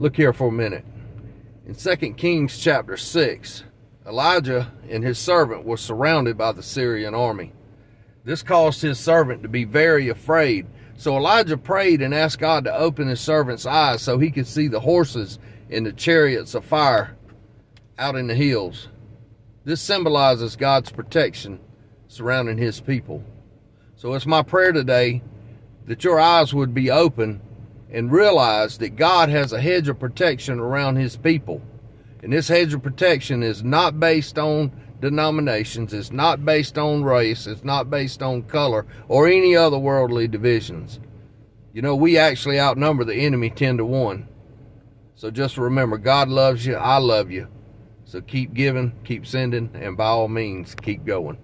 Look here for a minute. In 2 Kings chapter 6, Elijah and his servant were surrounded by the Syrian army. This caused his servant to be very afraid. So Elijah prayed and asked God to open his servant's eyes so he could see the horses and the chariots of fire out in the hills. This symbolizes God's protection surrounding his people. So it's my prayer today that your eyes would be open and realize that God has a hedge of protection around his people. And this hedge of protection is not based on denominations, it's not based on race, it's not based on color or any other worldly divisions. You know, we actually outnumber the enemy 10 to 1. So just remember, God loves you, I love you. So keep giving, keep sending, and by all means, keep going.